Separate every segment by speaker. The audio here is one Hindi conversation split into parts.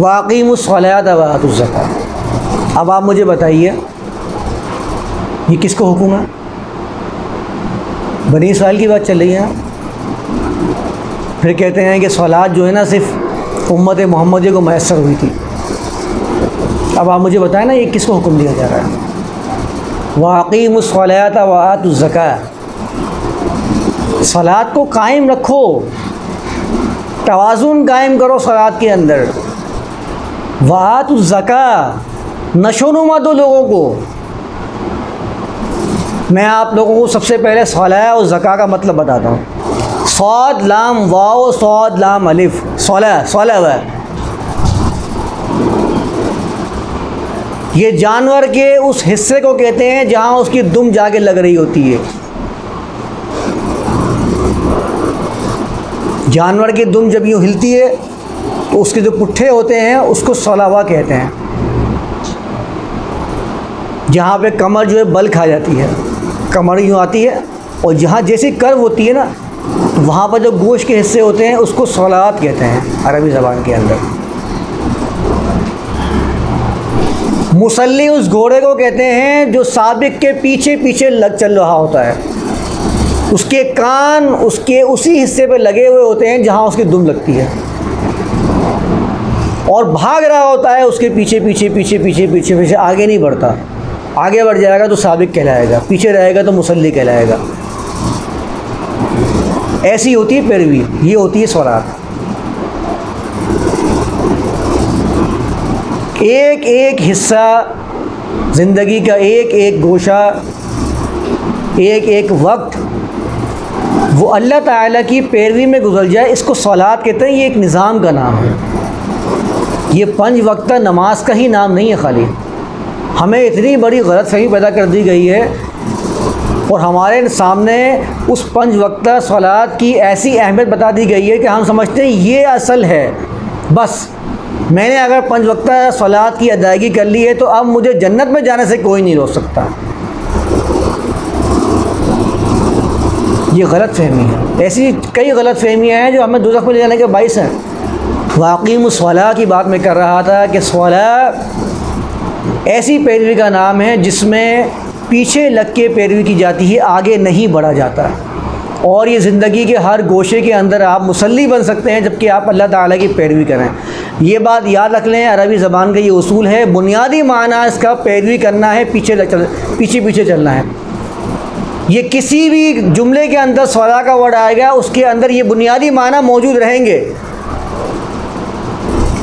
Speaker 1: वाक़ीमसलात वातुज़क़ा अब आप मुझे बताइए, ये किसको हुक्म है? बनी इसराइल की बात चल रही है। फिर कहते हैं कि सलाद जो है ना, सिर्फ़ उम्मत मोहम्मद को मैसर हुई थी। अब आप मुझे बताएँ ना, ये किसको हुक्म दिया जा रहा है? वाक़ीमसलात वातुज़क़ा सलाद को कायम रखो। तोज़ुन कायम करो सलाद के अंदर। वातुज़क़ा नशोनुमा दो लोगों को। मैं आप लोगों को सबसे पहले सलाह और ज़का का मतलब बताता हूँ। सौद, लाम, वाओ, सौद, लाम, अलिफ। सोलह सोलह वह। ये जानवर के उस हिस्से को कहते हैं जहाँ उसकी दुम जाके लग रही होती है। जानवर की दुम जब यूँ हिलती है तो उसके जो पुट्ठे होते हैं, उसको सोलावा कहते हैं। जहाँ पे कमर जो है, बल खा जाती है। कमर यूँ आती है, और जहाँ जैसी कर्व होती है ना तो वहाँ पर जो गोश्त के हिस्से होते हैं, उसको सलात कहते हैं, अरबी ज़बान के अंदर। मुसल्ली उस घोड़े को कहते हैं, जो साबिक के पीछे पीछे लग चल रहा होता है। उसके कान उसके उसी हिस्से पे लगे हुए होते हैं, जहाँ उसकी दुम लगती है। और भाग रहा होता है, उसके पीछे पीछे पीछे पीछे पीछे पीछे, आगे नहीं बढ़ता। आगे बढ़ जाएगा तो साबिक कहलाएगा, पीछे रहेगा तो मुसल्ली कहलाएगा। ऐसी होती है पैरवी, ये होती है स्वरात। एक एक हिस्सा ज़िंदगी का एक एक गोशा, एक एक वक्त, वो अल्लाह ताला की पैरवी में गुजर जाए, इसको सलात कहते हैं, ये एक निज़ाम का नाम है। ये पंज वक्ता नमाज़ का ही नाम नहीं है खाली। हमें इतनी बड़ी गलत फहमी पैदा कर दी गई है और हमारे सामने उस पंज वक्ता सलाद की ऐसी अहमियत बता दी गई है कि हम समझते हैं ये असल है। बस, मैंने अगर पंज वक्ता सलाद की अदायगी कर ली है तो अब मुझे जन्नत में जाने से कोई नहीं रोक सकता। ये गलत फहमी है। ऐसी कई गलत फहमियाँ हैं जो हमें दुजख में ले जाने के बाइस हैं। वाक़ीम सला की बात मैं कर रहा था कि सला ऐसी पैरवी का नाम है जिसमें पीछे लग के पैरवी की जाती है, आगे नहीं बढ़ा जाता। और ये ज़िंदगी के हर गोशे के अंदर आप मुसल्ली बन सकते हैं जबकि आप अल्लाह ताला की पैरवी करें। ये बात याद रख लें, अरबी ज़बान का ये उसूल है, बुनियादी माना इसका पैरवी करना है, पीछे चल, पीछे पीछे चलना है। ये किसी भी जुमले के अंदर सला का वर्ड आएगा, उसके अंदर ये बुनियादी माना मौजूद रहेंगे।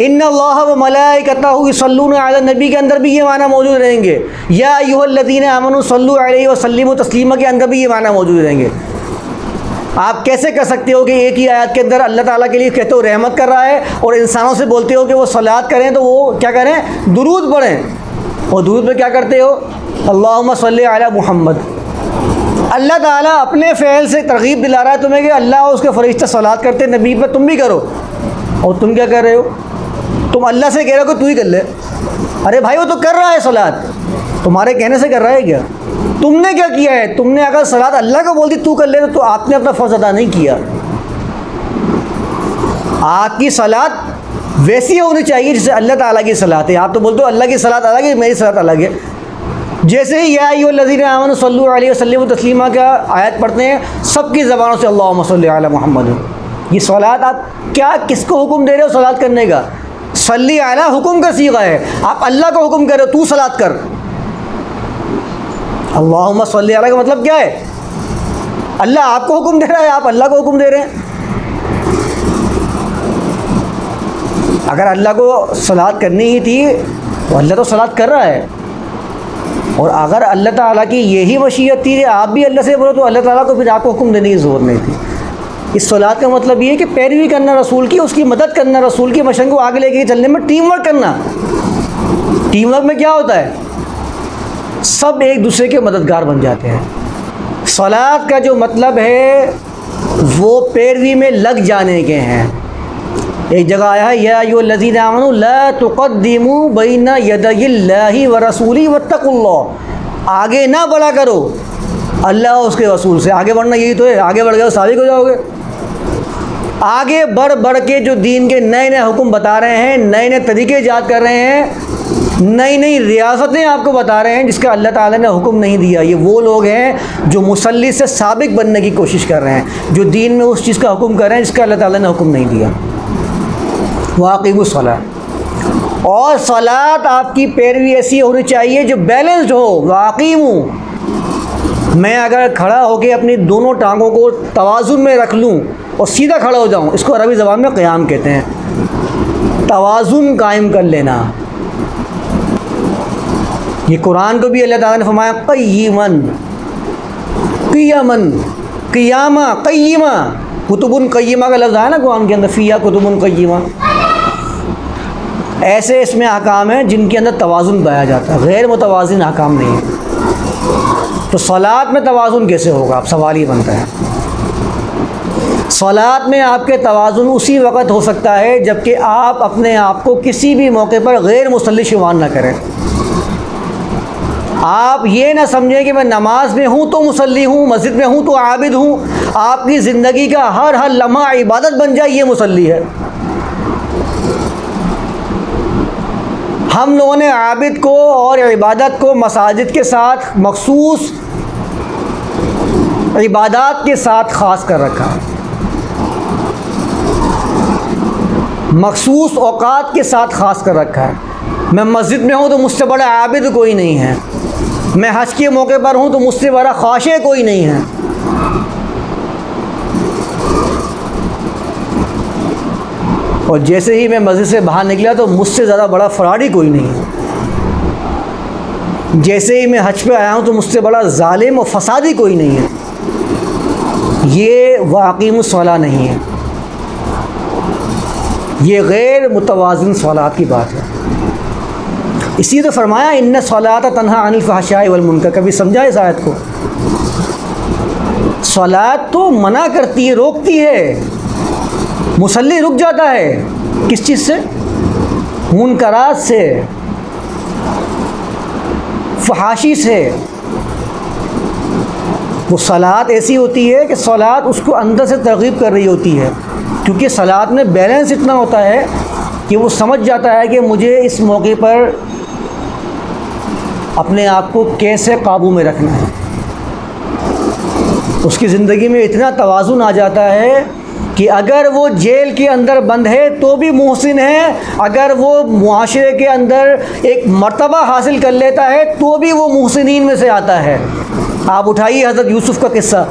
Speaker 1: इन व मलाइकतून नबी के अंदर भी ये माना मौजूद रहेंगे। या यूहल्लदीन अमन सल्लु वसलम तस्लीमा के अंदर भी ये माना मौजूद रहेंगे। आप कैसे कर सकते हो कि एक ही आयत के अंदर अल्लाह ताला के लिए कहते हो रहमत कर रहा है और इंसानों से बोलते हो कि वो सलाद करें तो वो क्या करें? दुरूद पढ़ें। और दुरूद में क्या करते हो? अल्लाह सल मोहम्मद। अल्लाह ताला अपने फ़ैल से तरगीब दिला रहा है तुम्हें कि अल्लाह उसके फरिश्ता सलाद करते नबी पर तुम भी करो। और तुम क्या कर रहे हो? तुम अल्लाह से कह रहे हो कि तू ही कर ले। अरे भाई, वो तो कर रहा है सलाद। तुम्हारे कहने से कर रहा है क्या? तुमने क्या किया है? तुमने अगर सलाद अल्लाह को बोल दी, तू कर ले तो आपने अपना फ़र्ज़ अदा नहीं किया। आपकी सलाद वैसी होनी चाहिए जैसे अल्लाह ताला की सलात है। आप तो बोलते हो, अल्लाह की सलात अलग है, मेरी सलात अलग है। जैसे ही या लजीन अमन सल्लु अलैहि वसल्लम तस्लीमा का आयत पढ़ते हैं, सबकी ज़बानों से अल्लाह मोहम्मद। ये सलात आप क्या, किसको हुक्म दे रहे हो सलात करने का? सल्ली आला हुक्म का सीगा है। आप अल्लाह का हुक्म कर रहे हो तू सलात कर। अल्लाह सल्ली आला का मतलब क्या है? अल्लाह आपको हुक्म दे रहा है, आप अल्लाह को हुक्म दे रहे हैं। अगर अल्लाह को सलाद करनी ही थी तो अल्लाह तो सलाद कर रहा है। और अगर अल्लाह ताला की यही वशीयत थी आप भी अल्लाह से बोलो तो अल्लाह ताला को फिर आपको हुक्म देने की ज़रूरत नहीं थी। इस सलाद का मतलब ये है कि पैरवी करना रसूल की, उसकी मदद करना रसूल की मशन को आगे लेके चलने में टीम वर्क करना। टीम वर्क में क्या होता है? सब एक दूसरे के मददगार बन जाते हैं। सलाद का जो मतलब है, वो पैरवी में लग जाने के हैं। एक जगह आया है, या यो लजीन तुकदमू बैन यदही व रसूली व वतकुल्ला आगे ना बढ़ा करो, अल्लाह उसके रसूल से। आगे बढ़ना यही तो है, आगे बढ़ गए, साबिक हो जाओगे। आगे बढ़ बढ़ के जो दीन के नए नए हुक्म बता रहे हैं नए नए तरीके ईजाद कर रहे हैं नई नई रियासतें आपको बता रहे हैं, जिसका अल्लाह ताला ने हुक्म नहीं दिया। ये वो लोग हैं जो मुसल्ली से सबक बनने की कोशिश कर रहे हैं, जो दीन में उस चीज़ का हुक्म कर रहे हैं, जिसका अल्लाह ताला ने हुक्म नहीं दिया। वाकई सला और सलात आपकी पैरवी ऐसी होनी चाहिए जो बैलेंस्ड हो वाकई मैं अगर खड़ा होकर अपनी दोनों टांगों को तोज़ुन में रख लूँ और सीधा खड़ा हो जाऊँ, इसको अरबी ज़बान में क़याम कहते हैं। तोज़ुन कायम कर लेना। ये कुरान को भी अल्लाह ताला ने फरमाया, क़य्यमन क़ियामन क़ियामा, क़य्यमा। कुतुबुन क़य्यमा का लफ्ज़ आया ना कुरान के अंदर, फ़िया कुतुबुन क़य्यमा। ऐसे इसमें अहकाम हैं जिनके अंदर तोज़ुन पाया जाता है। गैर मुतवाजन अहकाम नहीं है। तो सलात में तोज़ुन कैसे होगा? आप सवाल ही बनता है। सलात में आपके तोज़ुन उसी वक्त हो सकता है, जबकि आप अपने आप को किसी भी मौके पर गैर मुसल्ली शुमार ना करें। आप ये ना समझें कि मैं नमाज़ में हूँ तो मुसल्ली हूँ, मस्जिद में हूँ तो आबिद हूँ। आपकी ज़िंदगी का हर हर लम्हा इबादत बन जाए, ये मुसल्ली है। हम लोगों ने आबिद को और इबादत को मसाजिद के साथ, मखसूस इबादत के साथ ख़ास कर रखा। मखसूस अवकात के साथ ख़ास कर रखा है। मैं मस्जिद में हूँ तो मुझसे बड़ा आबिद कोई नहीं है। मैं हज के मौके पर हूँ तो मुझसे बड़ा ख्वाशे कोई नहीं है। और जैसे ही मैं मस्जिद से बाहर निकला तो मुझसे ज़्यादा बड़ा फ़राडी कोई नहीं है। जैसे ही मैं हज पे आया हूँ तो मुझसे बड़ा ालिम और फसादी कोई नहीं है। ये वाकई सला नहीं है। ये गैर मुतवाजन सलात की बात है। इसी तो फरमाया इन सलात तनहा अनिल अनिलफ़ाशाई वलमुनकर कभी समझा इस आयत को? सलात तो मना करती है, रोकती है। मुसल्ली रुक जाता है। किस चीज़ से? मुनकरात से। फहाशी से। वो सलात ऐसी होती है कि सलात उसको अंदर से तरगीब कर रही होती है। क्योंकि सलाद में बैलेंस इतना होता है कि वो समझ जाता है कि मुझे इस मौके पर अपने आप को कैसे काबू में रखना है। उसकी ज़िंदगी में इतना तोज़ुन आ जाता है कि अगर वो जेल के अंदर बंद है तो भी मुहसिन है, अगर वो माशरे के अंदर एक मर्तबा हासिल कर लेता है तो भी वो मुहसिन में से आता है। आप उठाइए हज़रत यूसुफ़ का किस्सा।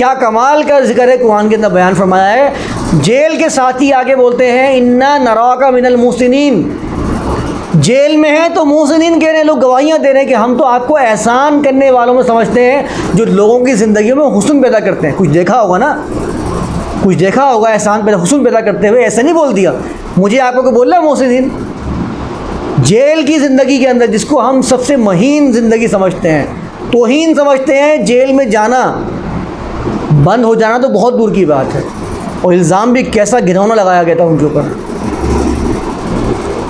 Speaker 1: क्या कमाल का ज़िक्र है, कुरान के अंदर बयान फरमाया है। जेल के साथ ही आगे बोलते हैं, इन्ना नरा का मिनल मुहसिन जेल में है तो मुहसिन कह रहे हैं, लोग गवाहियाँ दे रहे हैं कि हम तो आपको एहसान करने वालों में समझते हैं, जो लोगों की ज़िंदगी में हुसन पैदा करते हैं। कुछ देखा होगा ना? कुछ देखा होगा, एहसान पैदा, हुसन पैदा करते हुए, ऐसा नहीं बोल दिया। मुझे आपको को बोल रहा है मोहसिन जेल की ज़िंदगी के अंदर जिसको हम सबसे महीन ज़िंदगी समझते हैं, तोहन समझते हैं, जेल में जाना। बंद हो जाना तो बहुत दूर की बात है। और इल्ज़ाम भी कैसा घिनौना लगाया गया था उनके ऊपर।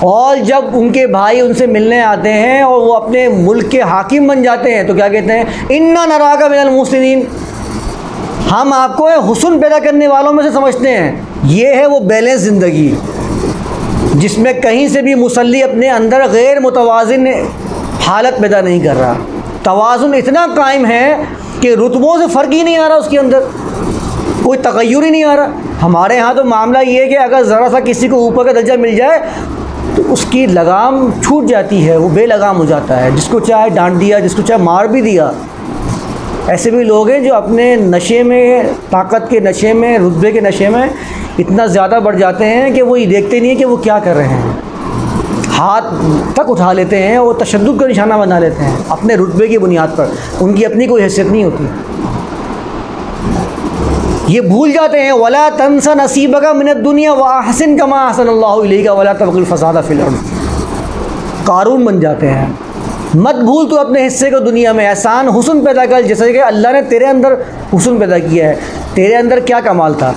Speaker 1: और जब उनके भाई उनसे मिलने आते हैं और वो अपने मुल्क के हाकिम बन जाते हैं तो क्या कहते हैं, इन्ना नरा का मिनल मुस्लिम हम आपको हुसन पैदा करने वालों में से समझते हैं। ये है वो बैलेंस ज़िंदगी, जिसमें कहीं से भी मुसल्ली अपने अंदर गैर मुतवाजन हालत पैदा नहीं कर रहा। तोज़ुन इतना कायम है कि रुतबों से फ़र्क ही नहीं आ रहा उसके अंदर। कोई तगैर ही नहीं आ रहा। हमारे यहाँ तो मामला ये है कि अगर ज़रा सा किसी को ऊपर का दर्जा मिल जाए तो उसकी लगाम छूट जाती है, वो बेलगाम हो जाता है। जिसको चाहे डांट दिया, जिसको चाहे मार भी दिया। ऐसे भी लोग हैं जो अपने नशे में, ताकत के नशे में, रुतबे के नशे में इतना ज़्यादा बढ़ जाते हैं कि वो ये देखते नहीं हैं कि वो क्या कर रहे हैं। हाथ तक उठा लेते हैं और तशद का निशाना बना लेते हैं, अपने रुतबे की बुनियाद पर। उनकी अपनी कोई हैसियत नहीं होती। ये भूल जाते हैं, वला तनसा नसीब का मिनत दुनिया व हसन कमा हसन अल्लाह वला तबल फसादा फ़िल्म कारून बन जाते हैं। मत भूल तो अपने हिस्से को दुनिया में। एहसान हुसन पैदा कर, जैसे कि अल्लाह ने तेरे अंदर हुसन पैदा किया है। तेरे अंदर क्या कमाल था?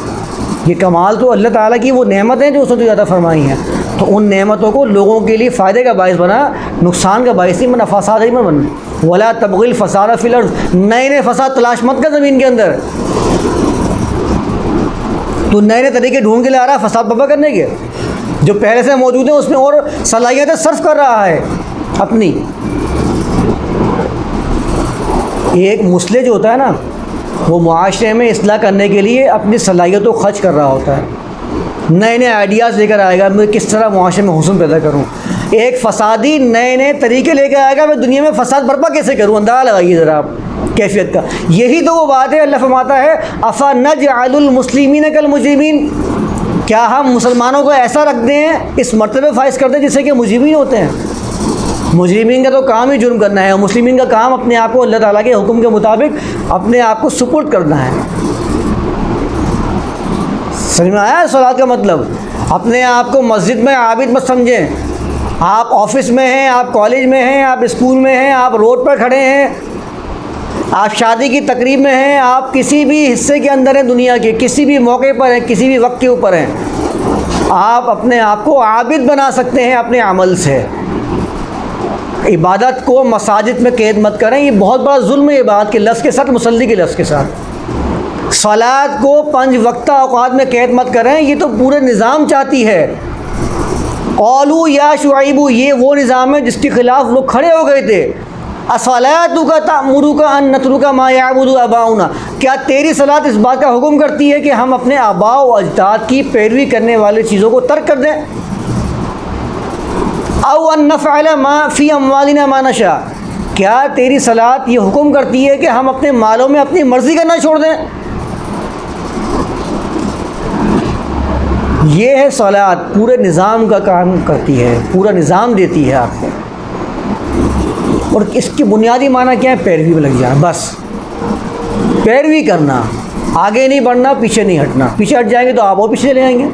Speaker 1: ये कमाल तो अल्लाह ताला की वो नेमत हैं जो उसने तो ज़्यादा फरमाई हैं। तो उन नेमतों को लोगों के लिए फ़ायदे का बायस बना, नुकसान का बायस नहीं बना, फसाद ही में बन। वला तबगील फसाद फ़िलर नए नए फसाद तलाश मत कर ज़मीन के अंदर। तो नए नए तरीके ढूंढ के ला रहा है फसाद बबा करने के। जो पहले से मौजूद है, उसमें और सलाहियतें सर्फ कर रहा है अपनी। एक मुसले जो होता है ना, वो माशरे में असलाह करने के लिए अपनी सलाहियतों खर्च कर रहा होता है। नए नए आइडियाज़ लेकर आएगा, मैं किस तरह मुआरे में हुसन पैदा करूँ? एक फसादी नए नए तरीके लेकर आएगा, मैं दुनिया में फसाद बर्पा कैसे करूँ? अंदाज़ा लगाइए ज़रा आप, कैफियत का। यही तो वो बात है, अल्लाह फरमाता है, अफ़ा नज नजमुसलिमिन कल मुजरिमीन क्या हम मुसलमानों को ऐसा रख दें, इस मरतबे फाइज कर दें जिससे कि मुजरिमीन होते हैं? मुजरिमीन का तो काम ही जुर्म करना है मुस्लिमीन का काम अपने आप को अल्लाह ताला के हुक्म के मुताबिक अपने आप को सुपुर्द करना है। समझ में आया सलाद का मतलब अपने आप को मस्जिद में आबिद मत समझें। आप ऑफ़िस में हैं, आप कॉलेज में हैं, आप स्कूल में हैं, आप रोड पर खड़े हैं, आप शादी की तकरीब में हैं, आप किसी भी हिस्से के अंदर हैं दुनिया के, किसी भी मौके पर हैं, किसी भी वक्त के ऊपर हैं। आप अपने आप को आबिद बना सकते हैं अपने अमल से। इबादत को मसाजिद में कैद मत करें, ये बहुत बड़ा जुल्म है ये बात कि लफ्ज़ के साथ, मुसल्ली के लफ्ज़ के साथ। सलाद को पंज वक्ता अवकात में कैद मत करें, ये तो पूरे निज़ाम चाहती है। ओलू या शुआबू ये वो निज़ाम है जिसके ख़िलाफ़ लोग खड़े हो गए थे। असलातु का तमरू का अन नतरू का मायाबुद अबाउना। क्या तेरी सलात इस बात का हुक्म करती है कि हम अपने आबा अजदाद की पैरवी करने वाली चीज़ों को तर्क कर दें? अनफ़ल मा फ़ी अमवालिना मानशा क्या तेरी सलात ये हुक्म करती है कि हम अपने मालों में अपनी मर्ज़ी करना छोड़ दें? ये है सलात पूरे निज़ाम का काम करती है, पूरा निज़ाम देती है आपको। और इसकी बुनियादी माना क्या है? पैरवी में लग जाए बस। पैरवी करना, आगे नहीं बढ़ना, पीछे नहीं हटना। पीछे हट जाएँगे तो आप और पीछे ले जाएँगे।